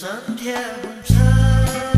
上天红尘。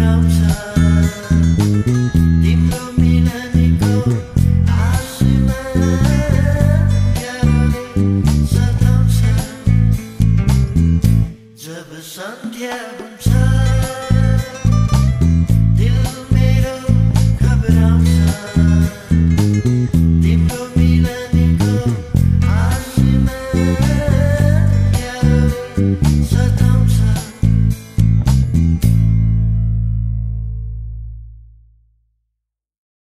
open time.